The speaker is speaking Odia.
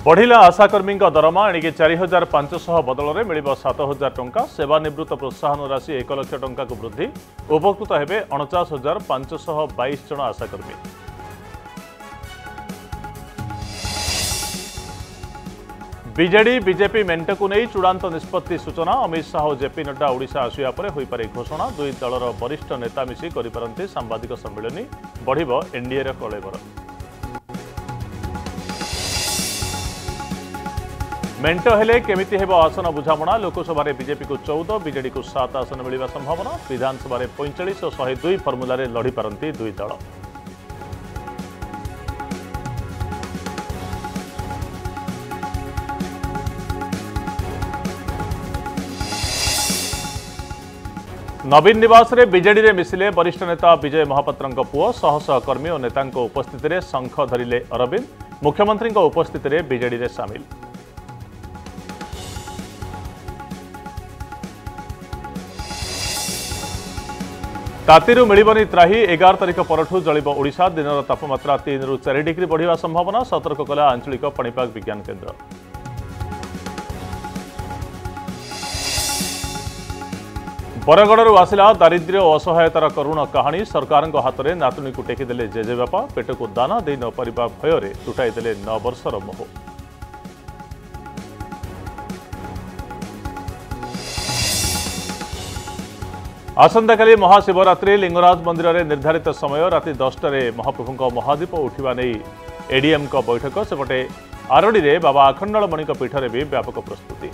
ବଢ଼ିଲା ଆଶାକର୍ମୀଙ୍କ ଦରମା ଏଣିକି ଚାରି ହଜାର ପାଞ୍ଚଶହ ବଦଳରେ ମିଳିବ ସାତ ହଜାର ଟଙ୍କା। ସେବାନିବୃତ୍ତ ପ୍ରୋତ୍ସାହନ ରାଶି ଏକ ଲକ୍ଷ ଟଙ୍କାକୁ ବୃଦ୍ଧି। ଉପକୃତ ହେବେ ଅଣଚାଶ ହଜାର ପାଞ୍ଚଶହ ବାଇଶ ଜଣ ଆଶାକର୍ମୀ। ବିଜେଡି ବିଜେପି ମେଣ୍ଟକୁ ନେଇ ଚୂଡ଼ାନ୍ତ ନିଷ୍ପତ୍ତି ସୂଚନା। ଅମିତ ଶାହ ଓ ଜେପି ନଡ୍ଡା ଓଡ଼ିଶା ଆସିବା ପରେ ହୋଇପାରେ ଘୋଷଣା। ଦୁଇ ଦଳର ବରିଷ୍ଠ ନେତା ମିଶି କରିପାରନ୍ତି ସାମ୍ବାଦିକ ସମ୍ମିଳନୀ। ବଢ଼ିବ ଏନ୍ଡିଏର କଳେବର। ମେଣ୍ଟ ହେଲେ କେମିତି ହେବ ଆସନ ବୁଝାମଣା ଲୋକସଭାରେ ବିଜେପିକୁ ଚଉଦ ବିଜେଡିକୁ ସାତ ଆସନ ମିଳିବା ସମ୍ଭାବନା ବିଧାନସଭାରେ ପଇଁଚାଳିଶ ଓ ଶହେ ଦୁଇ ଫର୍ମୁଲାରେ ଲଢ଼ିପାରନ୍ତି ଦୁଇ ଦଳ ନବୀନ ନିବାସରେ ବିଜେଡିରେ ମିଶିଲେ ବରିଷ୍ଠ ନେତା ବିଜୟ ମହାପାତ୍ରଙ୍କ ପୁଅ ଶହ ଶହ କର୍ମୀ ଓ ନେତାଙ୍କ ଉପସ୍ଥିତିରେ ଶଙ୍ଖ ଧରିଲେ ଅରବିନ୍ଦ ମୁଖ୍ୟମନ୍ତ୍ରୀଙ୍କ ଉପସ୍ଥିତିରେ ବିଜେଡିରେ ସାମିଲ। ତାତିରୁ ମିଳିବନି ତ୍ରାହି ଏଗାର ତାରିଖ ପରଠୁ ଜଳିବ ଓଡ଼ିଶା। ଦିନର ତାପମାତ୍ରା ତିନିରୁ ଚାରି ଡିଗ୍ରୀ ବଢ଼ିବା ସମ୍ଭାବନା ସତର୍କ କଲା ଆଞ୍ଚଳିକ ପାଣିପାଗ ବିଜ୍ଞାନ କେନ୍ଦ୍ର। ବରଗଡ଼ରୁ ଆସିଲା ଦାରିଦ୍ର୍ୟ ଓ ଅସହାୟତାର କରୁଣ କାହାଣୀ। ସରକାରଙ୍କ ହାତରେ ନାତୁଣୀକୁ ଟେକିଦେଲେ ଜେଜେବାପା ପେଟକୁ ଦାନା ଦେଇ ନ ପାରିବା ଭୟରେ ତୁଟାଇ ଦେଲେ ନଅ ବର୍ଷର ମୋହ। ଆସନ୍ତାକାଲି ମହାଶିବରାତ୍ରି ଲିଙ୍ଗରାଜ ମନ୍ଦିରରେ ନିର୍ଦ୍ଧାରିତ ସମୟ ରାତି ଦଶଟାରେ ମହାପ୍ରଭୁଙ୍କ ମହାଦୀପ ଉଠିବା ନେଇ ଏଡିଏମ୍ଙ୍କ ବୈଠକ। ସେପଟେ ଆରଡ଼ିରେ ବାବା ଆଖଣ୍ଡଳମଣିଙ୍କ ପୀଠରେ ବି ବ୍ୟାପକ ପ୍ରସ୍ତୁତି।